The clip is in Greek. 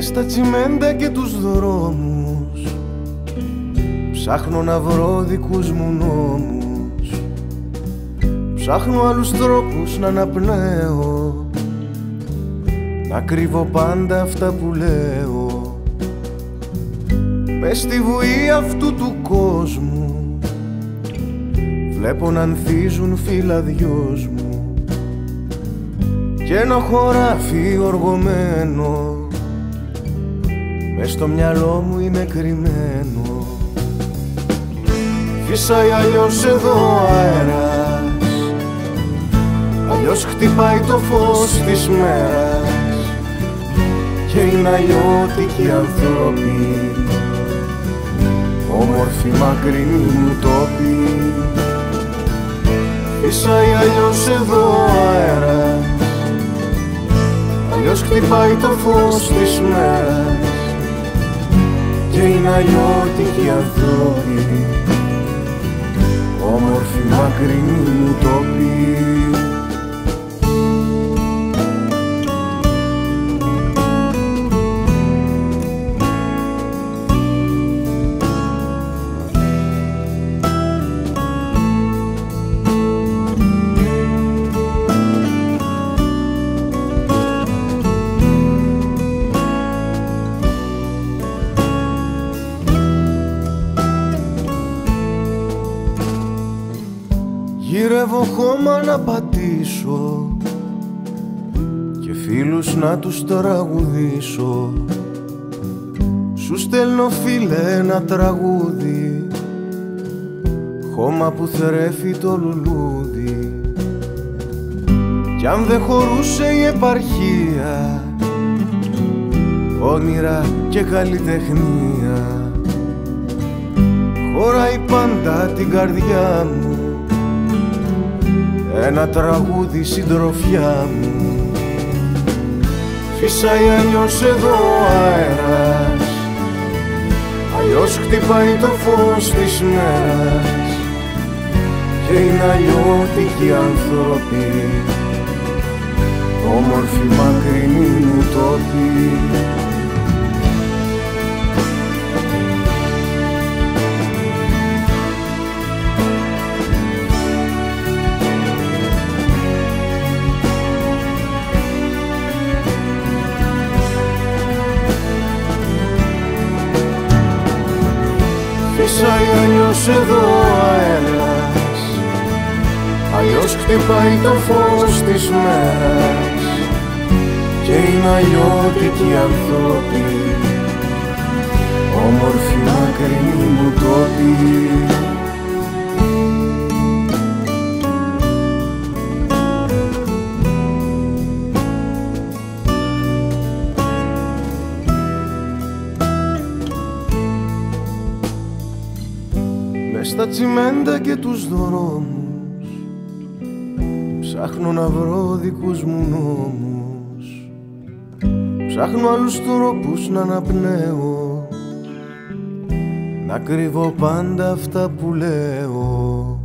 στα τσιμέντα και τους δρόμους. Ψάχνω να βρω δικούς μου νόμους. Ψάχνω άλλους τρόπους να αναπνέω. Να κρύβω πάντα αυτά που λέω. Μες στη βουή αυτού του κόσμου. Βλέπω να ανθίζουν φύλλα δυος μου. Και ένα χωράφι οργωμένο Μες στο μυαλό μου είμαι κρυμμένο. Φύσαει αλλιώς εδώ αέρας. Αλλιώς χτυπάει το φως της μέρας. Και είναι αλλιώτικοι άνθρωποι. Όμορφοι μακρινοί μου τόποι Φύσαει αλλιώς εδώ αέρας. Αλλιώς χτυπάει το φως της μέρας και είναι αλλιώτικοι ανθρώποι όμορφοι μακρινοί μου τόποι Γυρεύω χώμα να πατήσω Και φίλους να τους τραγουδήσω. Σου στέλνω φίλε ένα τραγούδι Χώμα που θρέφει το λουλούδι. Κι αν δεν χωρούσε η επαρχία Όνειρα και καλλιτεχνία Χωράει πάντα την καρδιά μου ένα τραγούδι συντροφιά μου. Φύσαει αλλιώς εδώ αέρας. Αλλιώς χτυπάει το φως της μέρας. Και είναι αλλιώτικοι άνθρωποι. Όμορφοι μακρινοί μου τόποι Φυσάει αλλιώς εδώ αέρας. Αλλιώς χτυπάει το φως της μέρας. Και είναι αλλιώτικοι ανθρώποι Όμορφοι μακρινοί μου στα τσιμέντα και τους δρόμους. Ψάχνω να βρω δικούς μου νόμους. Ψάχνω άλλους τρόπους να αναπνέω. Να κρύβω πάντα αυτά που λέω